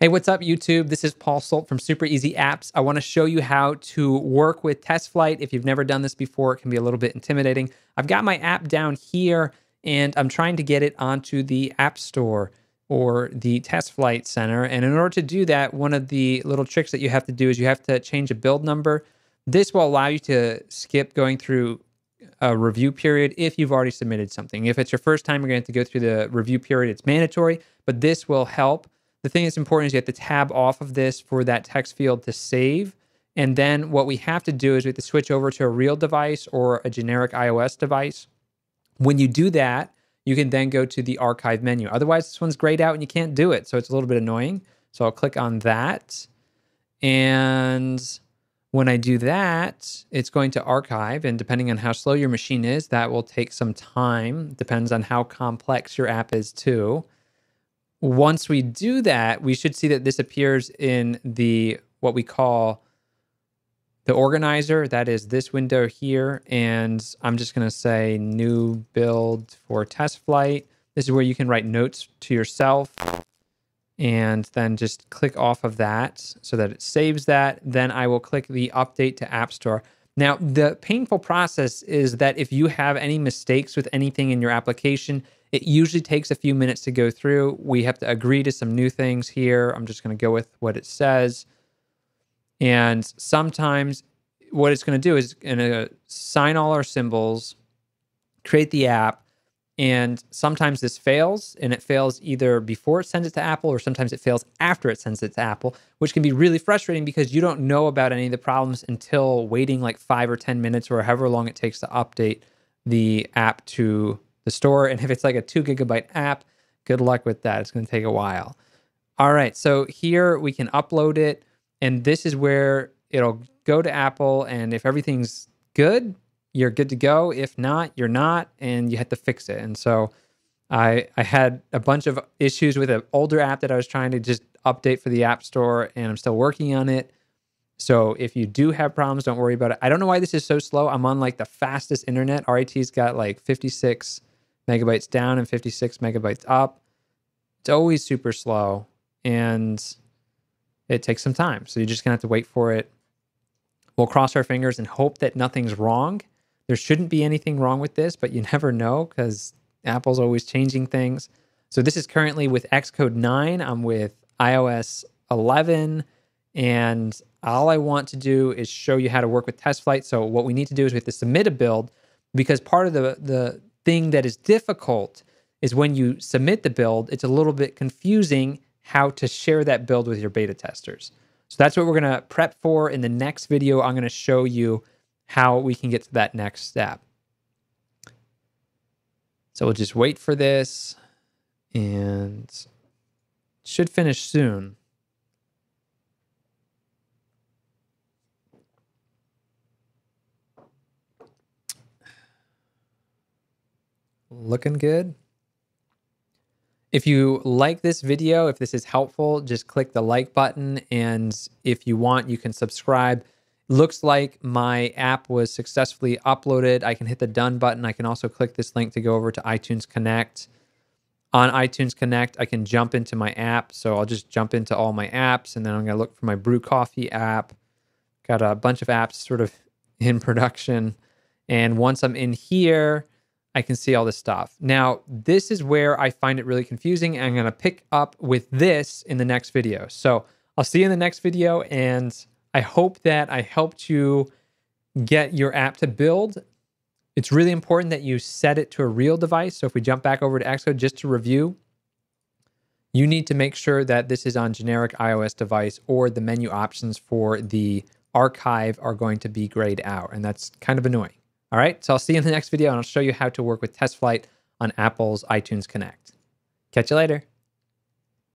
Hey, what's up, YouTube? This is Paul Solt from Super Easy Apps. I want to show you how to work with TestFlight. If you've never done this before, it can be a little bit intimidating. I've got my app down here and I'm trying to get it onto the App Store or the TestFlight Center. And in order to do that, one of the little tricks that you have to do is you have to change a build number. This will allow you to skip going through a review period if you've already submitted something. If it's your first time, you're going to have to go through the review period. It's mandatory, but this will help the thing that's important is you have to tab off of this for that text field to save. And then what we have to do is we have to switch over to a real device or a generic iOS device. When you do that, you can then go to the archive menu. Otherwise, this one's grayed out and you can't do it. So it's a little bit annoying. So I'll click on that. And when I do that, it's going to archive. And depending on how slow your machine is, that will take some time. Depends on how complex your app is, too once we do that, we should see that this appears in the what we call the organizer. That is this window here. And I'm just going to say new build for test flight. This is where you can write notes to yourself and then just click off of that so that it saves that. Then I will click the update to App Store. Now, the painful process is that if you have any mistakes with anything in your application, it usually takes a few minutes to go through. We have to agree to some new things here. I'm just going to go with what it says. And sometimes what it's going to do is going to sign all our symbols, create the app, and sometimes this fails, and it fails either before it sends it to Apple or sometimes it fails after it sends it to Apple, which can be really frustrating because you don't know about any of the problems until waiting like five or 10 minutes or however long it takes to update the app to the store. And if it's like a two gigabyte app, good luck with that. It's going to take a while. All right. So here we can upload it. And this is where it'll go to Apple. And if everything's good, you're good to go. If not, you're not. And you have to fix it. And so I, I had a bunch of issues with an older app that I was trying to just update for the App Store. And I'm still working on it. So if you do have problems, don't worry about it. I don't know why this is so slow. I'm on like the fastest internet. RIT's got like 56 megabytes down and 56 megabytes up. It's always super slow and it takes some time. So you're just to have to wait for it. We'll cross our fingers and hope that nothing's wrong. There shouldn't be anything wrong with this, but you never know because Apple's always changing things. So this is currently with Xcode 9. I'm with iOS 11. And all I want to do is show you how to work with TestFlight. So what we need to do is we have to submit a build because part of the, the thing that is difficult is when you submit the build, it's a little bit confusing how to share that build with your beta testers. So that's what we're going to prep for. In the next video, I'm going to show you how we can get to that next step. So we'll just wait for this and should finish soon. looking good. If you like this video, if this is helpful, just click the like button. And if you want, you can subscribe. Looks like my app was successfully uploaded. I can hit the done button. I can also click this link to go over to iTunes Connect. On iTunes Connect, I can jump into my app. So I'll just jump into all my apps and then I'm going to look for my Brew Coffee app. Got a bunch of apps sort of in production. And once I'm in here, I can see all this stuff. Now, this is where I find it really confusing. I'm going to pick up with this in the next video. So I'll see you in the next video. And I hope that I helped you get your app to build. It's really important that you set it to a real device. So if we jump back over to Xcode just to review, you need to make sure that this is on generic iOS device or the menu options for the archive are going to be grayed out. And that's kind of annoying. All right, so I'll see you in the next video and I'll show you how to work with TestFlight on Apple's iTunes Connect. Catch you later.